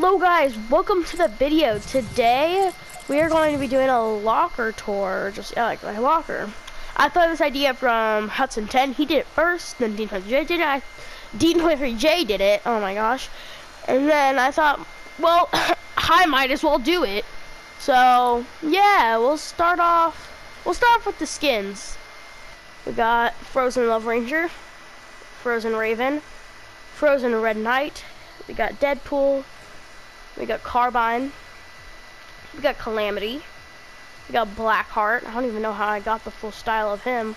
Hello guys, welcome to the video. Today we are going to be doing a locker tour, just yeah, like my locker. I thought this idea from Hudson 10. He did it first, then Dean 23J did it. I, Dean 23J did it. Oh my gosh. And then I thought, well, I might as well do it. So yeah, we'll start off. We'll start off with the skins. We got Frozen Love Ranger, Frozen Raven, Frozen Red Knight. We got Deadpool. We got Carbine. We got Calamity. We got Blackheart. I don't even know how I got the full style of him.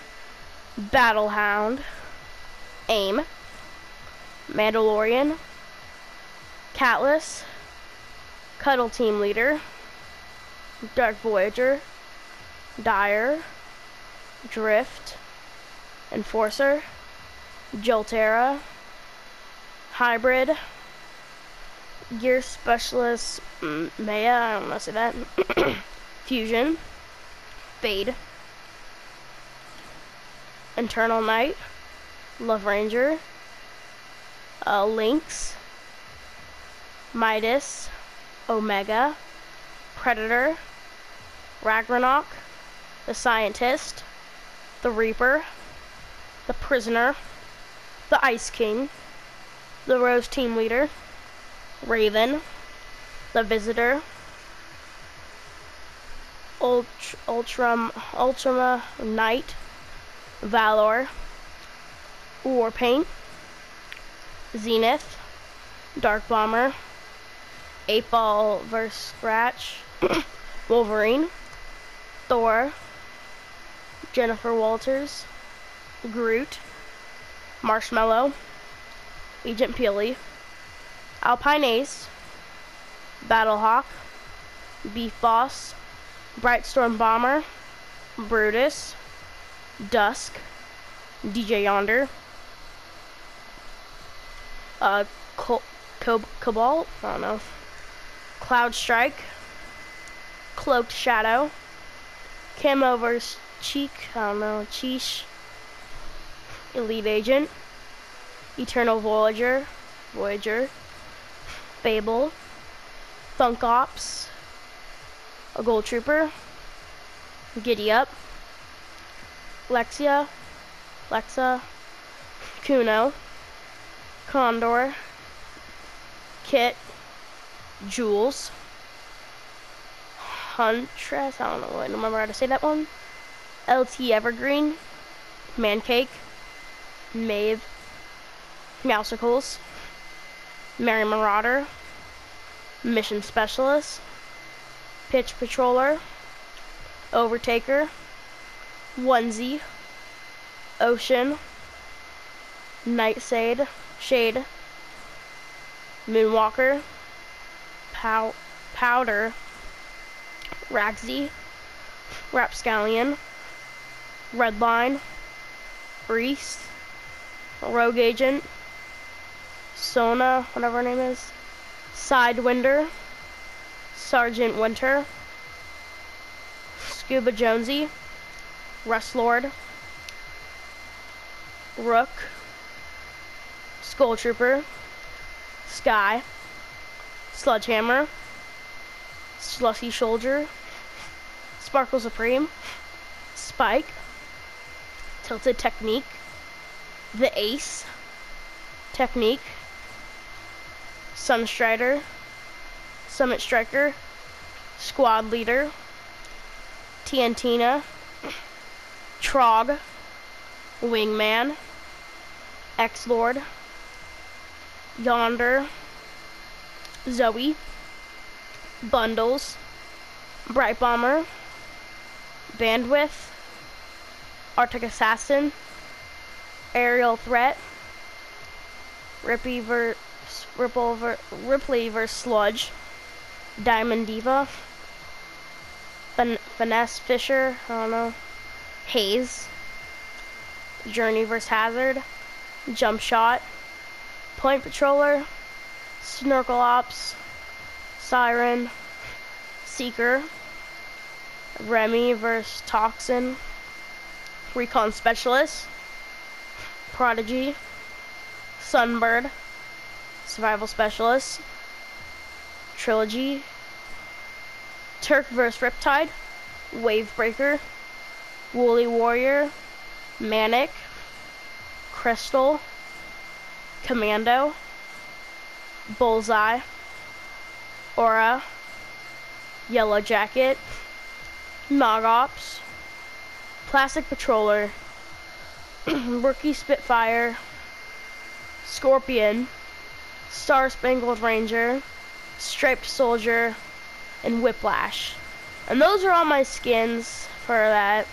Battlehound. AIM. Mandalorian. Catliss. Cuddle Team Leader. Dark Voyager. Dire. Drift. Enforcer. Joltera. Hybrid. Gear Specialist Maya, I don't know to say that. Fusion. Fade. Internal Knight. Love Ranger. Uh, Lynx. Midas. Omega. Predator. Ragnarok. The Scientist. The Reaper. The Prisoner. The Ice King. The Rose Team Leader. Raven, The Visitor, Ultra, Ultra, Ultima Knight, Valor, Warpaint, Zenith, Dark Bomber, 8 Ball vs. Scratch, Wolverine, Thor, Jennifer Walters, Groot, Marshmallow, Agent Peely, Alpine Ace, Battlehawk, Beef Boss, Brightstorm Bomber, Brutus, Dusk, DJ Yonder, uh, Co Co Cobalt, I don't know, Cloud Strike, Cloaked Shadow, Camo vs. Cheek, I don't know, Cheesh, Elite Agent, Eternal Voyager, Voyager, Fable, Funk Ops, a Gold Trooper, Giddy Up, Lexia, Lexa, Kuno, Condor, Kit, Jules, Huntress, I don't know, I don't remember how to say that one, LT Evergreen, Mancake, Maeve, Mousicles, Mary Marauder, Mission Specialist, Pitch Patroller, Overtaker, Onesie, Ocean, Nightshade, Shade, Moonwalker, Pow Powder, Ragsy, Rapscallion, Redline, Reese, Rogue Agent, Sona, whatever her name is, Sidewinder, Sergeant Winter, Scuba Jonesy, Rust Lord, Rook, Skull Trooper, Sky, Sledgehammer, Slushy Soldier, Sparkle Supreme, Spike, Tilted Teknique, The Ace, Teknique, Sunstrider, Summit Striker, Squad Leader, Tiantina, Trog, Wingman, X-Lord, Yonder, Zoe, Bundles, Bright Bomber, Bandwidth, Arctic Assassin, Aerial Threat, Rippy ver Ripple ver Ripley vs Sludge, Diamond Diva, fin Finesse Fisher, I don't know, Haze, Journey vs Hazard, Jump Shot, Point Patroller, Snorkel Ops, Siren, Seeker, Remy vs Toxin, Recon Specialist, Prodigy, Sunbird, Survival Specialist, Trilogy, Turk vs. Riptide, Wavebreaker, Woolly Warrior, Manic, Crystal, Commando, Bullseye, Aura, Yellow Jacket, Nog Ops, Plastic Patroller, Rookie Spitfire, Scorpion, Star Spangled Ranger, Striped Soldier, and Whiplash. And those are all my skins for that.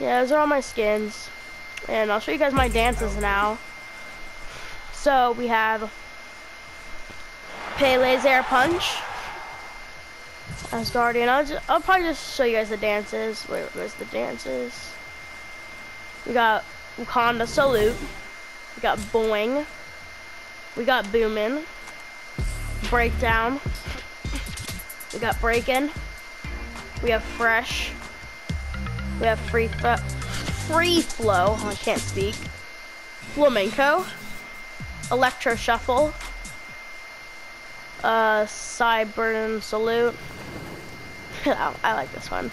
Yeah, those are all my skins. And I'll show you guys my dances now. So we have Pele's Air Punch. As Guardian, I'll, just, I'll probably just show you guys the dances. Wait, where's the dances? We got Wakanda Salute. We got Boing. We got Boomin. Breakdown. We got Breakin'. We have Fresh. We have Free Free Flow. I can't speak. Flamenco. Electro Shuffle. Uh, Cyburn Salute. I like this one.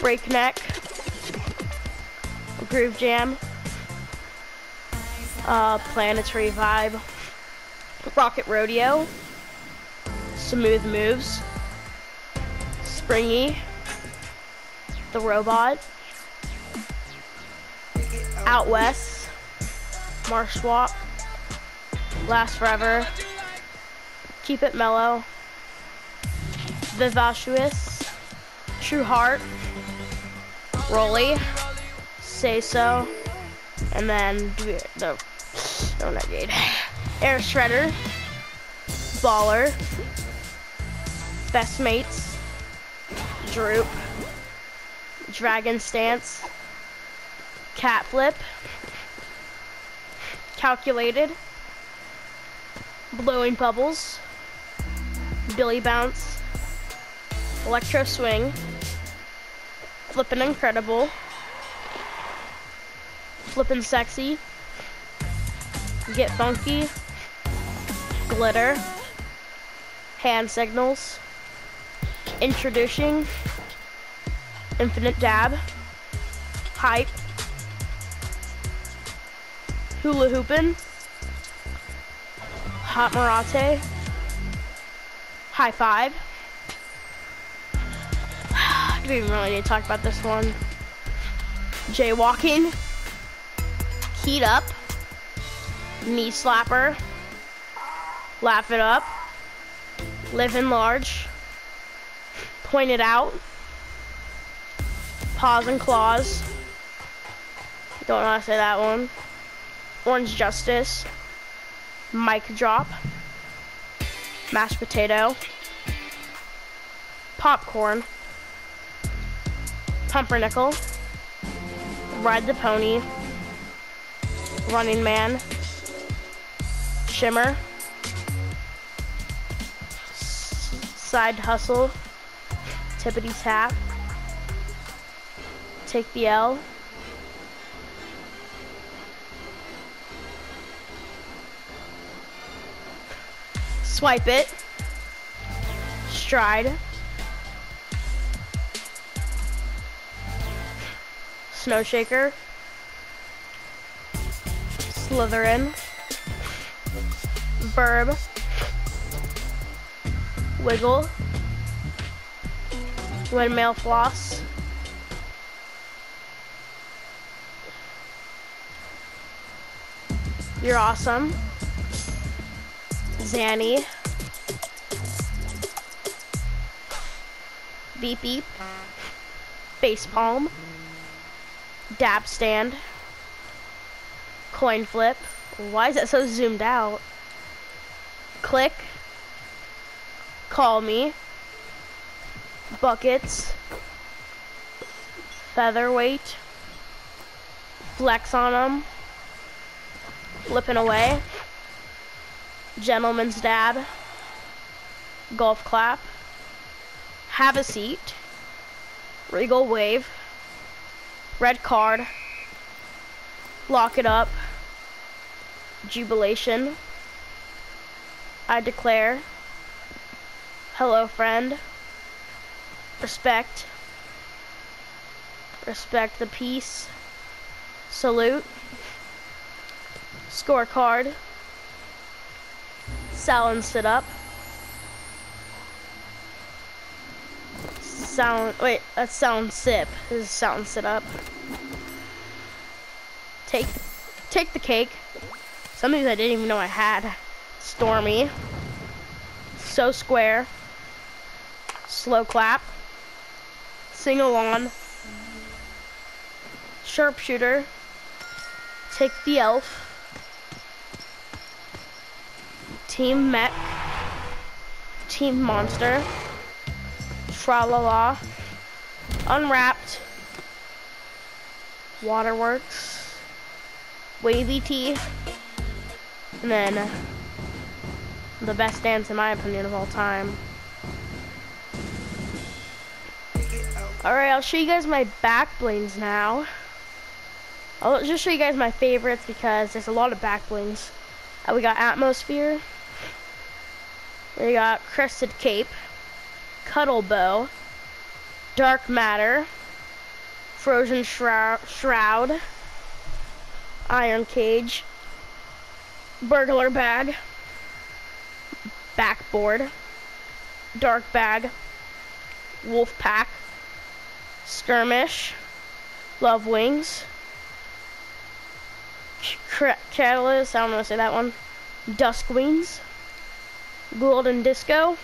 Breakneck. Groove Jam. Uh, Planetary Vibe. Rocket Rodeo. Smooth Moves. Springy. The Robot. Out West. Marsh Walk. Last Forever. Keep It Mellow. Vivacious. True Heart. Rolly. Say So. And then the Renegade. Oh, Air Shredder. Baller. Best Mates. Droop. Dragon Stance. Cat Flip. Calculated. Blowing Bubbles. Billy Bounce. Electro Swing. Flippin' Incredible. Flippin' Sexy. Get Funky. Glitter. Hand Signals. Introducing. Infinite Dab. Hype. Hula Hoopin'. Hot Marat. High Five. Do we even really need to talk about this one? Jaywalking. Heat Up. Knee Slapper. Laugh It Up. Living Large. Point It Out. Paws and Claws. Don't know how to say that one. Orange Justice. Mic Drop. Mashed Potato. Popcorn. Pumpernickel. Ride the Pony. Running Man. Shimmer. Side Hustle. Tippity Tap. Take the L. Swipe it. Stride. Snow Shaker. Slitherin. Verb. Wiggle. Windmill Floss. You're awesome. Zanny. Beep beep. Face palm. Dab stand. Coin flip. Why is that so zoomed out? Click. Call me. Buckets. Featherweight. Flex on them. Flipping away. Gentleman's dab. Golf clap. Have a seat. Regal wave. Red card. Lock it up. Jubilation. I declare. Hello, friend. Respect. Respect the peace. Salute. Scorecard. Sound sit up. Sound, wait, that's sound sip. This is sound sit up. Take, take the cake. Some these I didn't even know I had. Stormy. So square. Slow clap. Sing along. Sharpshooter. Take the elf. Team Mech. Team Monster. Tra la la. Unwrapped. Waterworks. Wavy T. And then the best dance in my opinion of all time. Alright, I'll show you guys my back blings now. I'll just show you guys my favorites because there's a lot of back blings. Uh, we got Atmosphere. We got Crested Cape. Cuddle Bow. Dark Matter. Frozen Shroud. Iron Cage. Burglar Bag. Backboard. Dark Bag. Wolf Pack. Skirmish, Love Wings, Catalyst, I don't how to say that one, Dusk Wings, Golden Disco,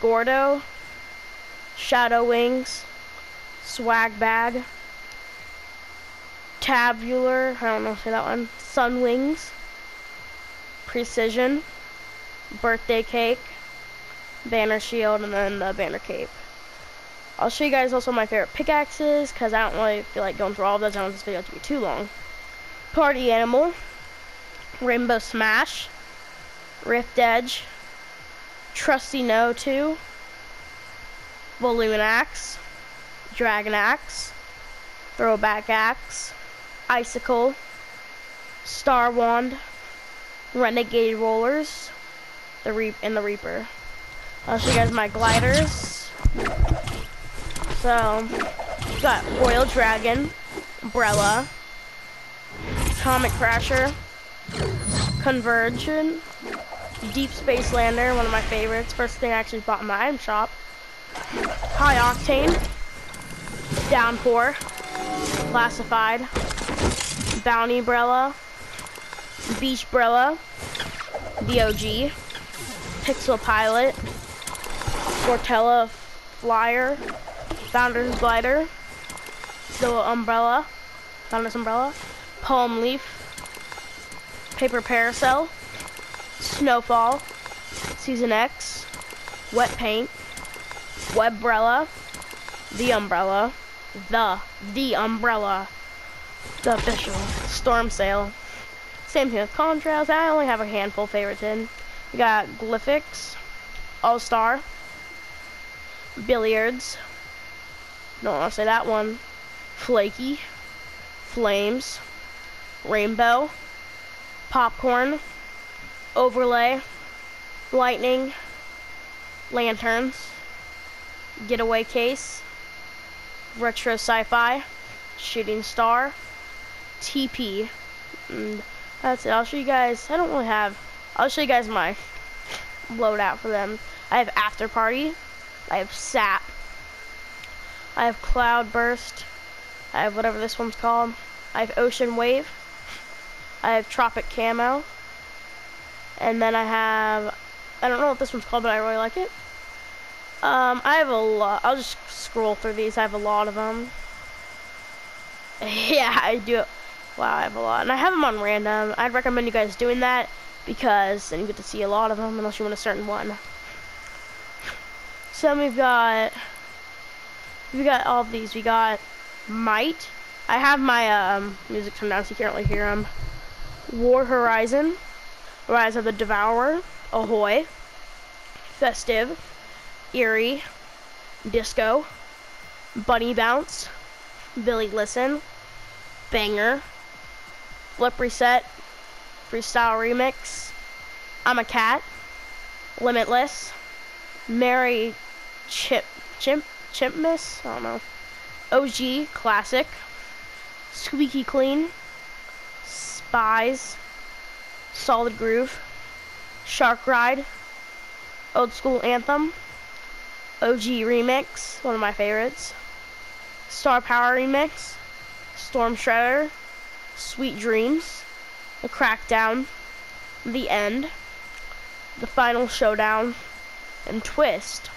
Gordo, Shadow Wings, Swag Bag, Tabular, I don't know say that one, Sun Wings, Precision, Birthday Cake, Banner Shield, and then the Banner Cape. I'll show you guys also my favorite pickaxes, because I don't really feel like going through all of those. I don't want this video to be too long. Party Animal, Rainbow Smash, Rift Edge, Trusty No 2, Balloon Axe, Dragon Axe, Throwback Axe, Icicle, Star Wand, Renegade Rollers, the Reap and the Reaper. I'll show you guys my gliders. So, got Royal Dragon, Umbrella, Comet Crasher, Conversion, Deep Space Lander, one of my favorites. First thing I actually bought in my item shop. High Octane, Downpour, Classified, Bounty Umbrella, Beach Umbrella, BOG, Pixel Pilot, Fortella Flyer, Founder's Glider, the Umbrella, Founder's Umbrella, Palm Leaf, Paper Parasail, Snowfall, Season X, Wet Paint, Webbrella, The Umbrella, The, The Umbrella, the official Storm Sail. Same thing with Contrails. I only have a handful favorites in. We got Glyphix, All Star, Billiards, don't want to say that one. Flaky. Flames. Rainbow. Popcorn. Overlay. Lightning. Lanterns. Getaway case. Retro sci-fi. Shooting star. TP. And mm, that's it. I'll show you guys. I don't really have. I'll show you guys my loadout for them. I have After Party. I have Sap. I have Cloud Burst. I have whatever this one's called. I have Ocean Wave. I have Tropic Camo. And then I have, I don't know what this one's called, but I really like it. Um, I have a lot, I'll just scroll through these. I have a lot of them. yeah, I do. Wow, I have a lot. And I have them on random. I'd recommend you guys doing that because then you get to see a lot of them unless you want a certain one. So then we've got we got all of these. We got Might. I have my um, music turned down so you can't really hear them. War Horizon. Rise of the Devourer. Ahoy. Festive. Eerie. Disco. Bunny Bounce. Billy Listen. Banger. Flip Reset. Freestyle Remix. I'm a Cat. Limitless. Mary Chip Chimp Chimpmas, I don't know. OG Classic, Squeaky Clean, Spies, Solid Groove, Shark Ride, Old School Anthem, OG Remix, one of my favorites, Star Power Remix, Storm Shredder, Sweet Dreams, The Crackdown, The End, The Final Showdown, and Twist.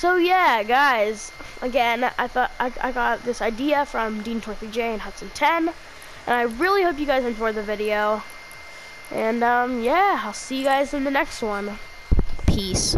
So yeah, guys, again, I thought I, I got this idea from Dean23J and Hudson 10, and I really hope you guys enjoyed the video. And um, yeah, I'll see you guys in the next one. Peace.